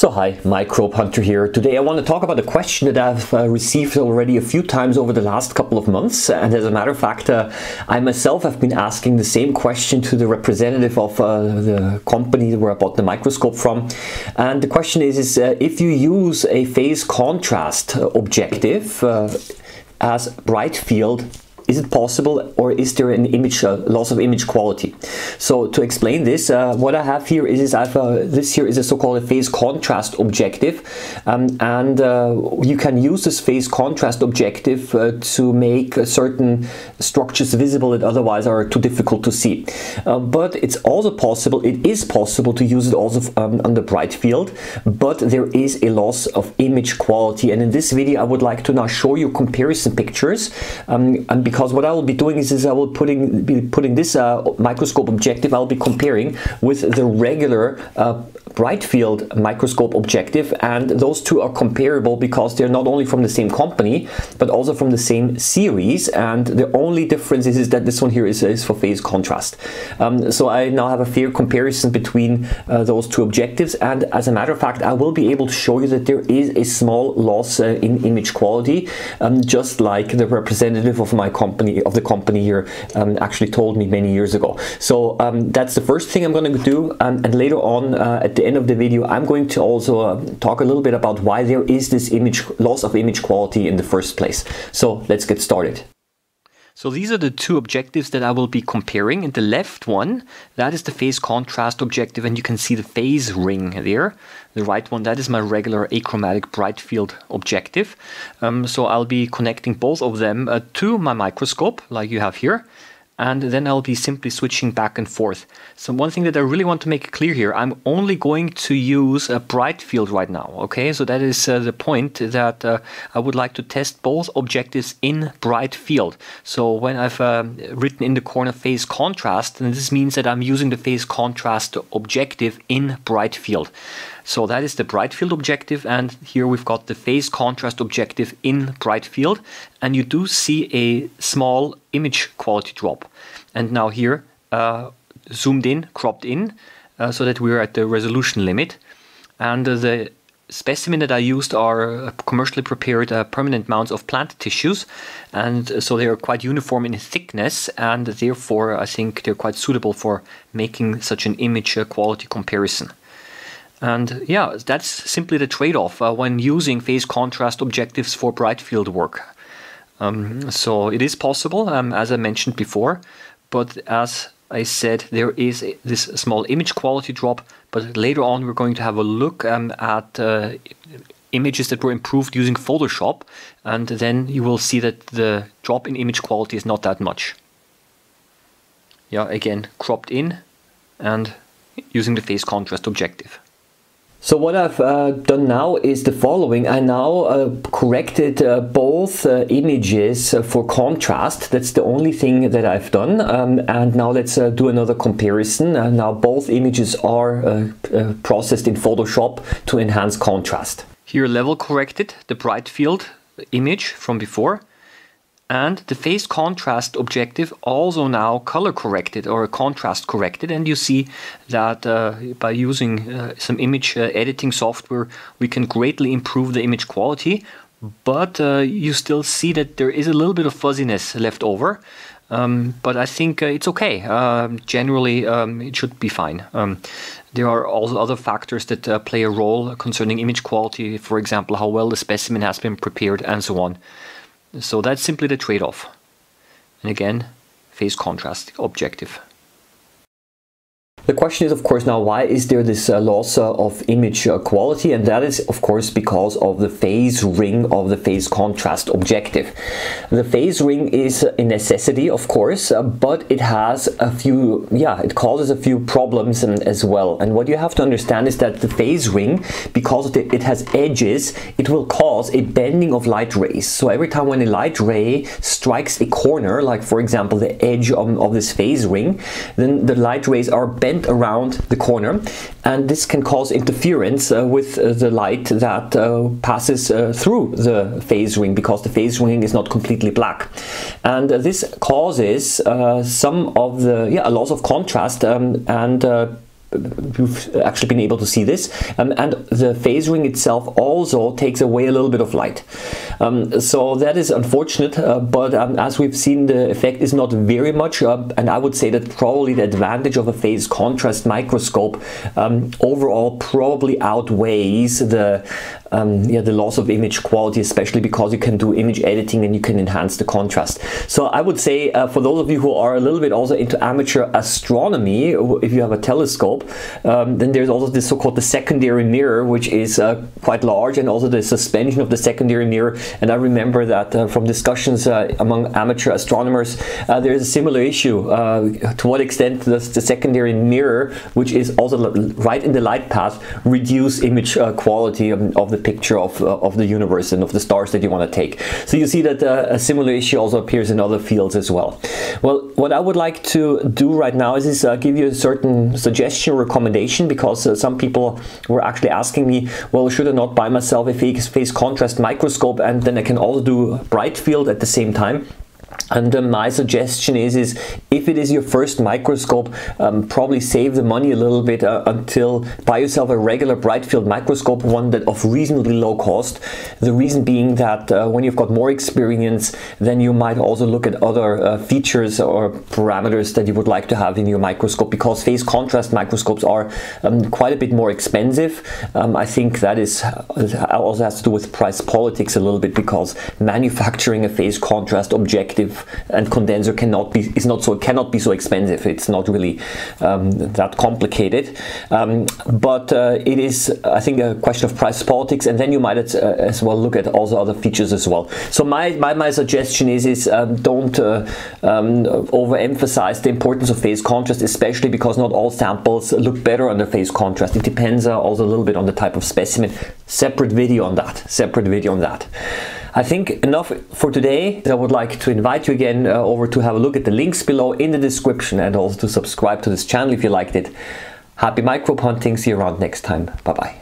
So hi, Microbe Hunter here. Today I want to talk about a question that I've uh, received already a few times over the last couple of months. And as a matter of fact, uh, I myself have been asking the same question to the representative of uh, the company where I bought the microscope from. And the question is, is uh, if you use a phase contrast objective uh, as bright field is it possible or is there an image uh, loss of image quality? So to explain this, uh, what I have here is, is I've, uh, this here is a so-called phase contrast objective um, and uh, you can use this phase contrast objective uh, to make certain structures visible that otherwise are too difficult to see. But it's also possible, it is possible to use it also um, on the bright field, but there is a loss of image quality and in this video I would like to now show you comparison pictures um, and because because what I will be doing is, is I will putting be putting this uh, microscope objective. I'll be comparing with the regular uh, bright field microscope objective and those two are comparable because they're not only from the same company but also from the same series and the only difference is, is that this one here is, is for phase contrast. Um, so I now have a fair comparison between uh, those two objectives and as a matter of fact I will be able to show you that there is a small loss uh, in image quality um, just like the representative of my company of the company here um, actually told me many years ago. So um, that's the first thing I'm going to do um, and later on uh, at the end of the video, I'm going to also uh, talk a little bit about why there is this image loss of image quality in the first place. So let's get started. So these are the two objectives that I will be comparing. In the left one, that is the phase contrast objective and you can see the phase ring there. The right one, that is my regular achromatic bright field objective. Um, so I'll be connecting both of them uh, to my microscope like you have here and then I'll be simply switching back and forth. So one thing that I really want to make clear here, I'm only going to use a bright field right now, okay? So that is uh, the point that uh, I would like to test both objectives in bright field. So when I've uh, written in the corner phase contrast, then this means that I'm using the phase contrast objective in bright field. So that is the bright field objective and here we've got the phase contrast objective in bright field and you do see a small image quality drop. And now here uh, zoomed in, cropped in uh, so that we're at the resolution limit and uh, the specimen that I used are uh, commercially prepared uh, permanent mounts of plant tissues and uh, so they are quite uniform in thickness and therefore I think they're quite suitable for making such an image quality comparison. And yeah, that's simply the trade-off uh, when using phase contrast objectives for bright field work. Um, so it is possible, um, as I mentioned before, but as I said, there is this small image quality drop, but later on we're going to have a look um, at uh, images that were improved using Photoshop, and then you will see that the drop in image quality is not that much. Yeah, again, cropped in and using the phase contrast objective. So what I've uh, done now is the following. I now uh, corrected uh, both uh, images uh, for contrast. That's the only thing that I've done. Um, and now let's uh, do another comparison. now both images are processed in Photoshop to enhance contrast. Here level corrected the bright field image from before and the phase contrast objective also now color corrected or contrast corrected and you see that uh, by using uh, some image uh, editing software we can greatly improve the image quality but uh, you still see that there is a little bit of fuzziness left over um, but I think uh, it's okay. Um, generally, um, it should be fine. Um, there are also other factors that uh, play a role concerning image quality, for example, how well the specimen has been prepared and so on. So that's simply the trade-off. And again, phase contrast objective. The question is, of course, now why is there this uh, loss uh, of image uh, quality? And that is, of course, because of the phase ring of the phase contrast objective. The phase ring is a necessity, of course, uh, but it has a few, yeah, it causes a few problems um, as well. And what you have to understand is that the phase ring, because it has edges, it will cause a bending of light rays. So every time when a light ray strikes a corner, like for example the edge of, of this phase ring, then the light rays are bent around the corner and this can cause interference uh, with uh, the light that uh, passes uh, through the phase ring because the phase ring is not completely black. And this causes uh, some of the yeah a loss of contrast um, and you've actually been able to see this. Um, and the phase ring itself also takes away a little bit of light. Um, so that is unfortunate, uh, but um, as we've seen, the effect is not very much. Uh, and I would say that probably the advantage of a phase contrast microscope um, overall probably outweighs the um, yeah, the loss of image quality, especially because you can do image editing and you can enhance the contrast. So I would say uh, for those of you who are a little bit also into amateur astronomy, if you have a telescope, um, then there's also this so-called the secondary mirror, which is uh, quite large, and also the suspension of the secondary mirror. And I remember that uh, from discussions uh, among amateur astronomers, uh, there is a similar issue. Uh, to what extent does the secondary mirror, which is also right in the light path, reduce image quality of, of the picture of, uh, of the universe and of the stars that you want to take. So you see that uh, a similar issue also appears in other fields as well. Well, what I would like to do right now is, is uh, give you a certain suggestion or recommendation because some people were actually asking me, well, should I not buy myself a phase contrast microscope and then I can also do bright field at the same time? And uh, my suggestion is, is if it is your first microscope, um, probably save the money a little bit uh, until buy yourself a regular bright field microscope, one that of reasonably low cost. The reason being that uh, when you've got more experience, then you might also look at other uh, features or parameters that you would like to have in your microscope because phase contrast microscopes are um, quite a bit more expensive. Um, I think that is uh, also has to do with price politics a little bit because manufacturing a phase contrast objective and condenser cannot be is not so cannot be so expensive. It's not really um, that complicated, um, but uh, it is I think a question of price politics, and then you might as, uh, as well look at also other features as well. So my my, my suggestion is is um, don't uh, um, overemphasize the importance of phase contrast, especially because not all samples look better under phase contrast. It depends uh, also a little bit on the type of specimen. Separate video on that. Separate video on that. I think enough for today. I would like to invite you again uh, over to have a look at the links below in the description and also to subscribe to this channel if you liked it. Happy microbe hunting. See you around next time. Bye bye.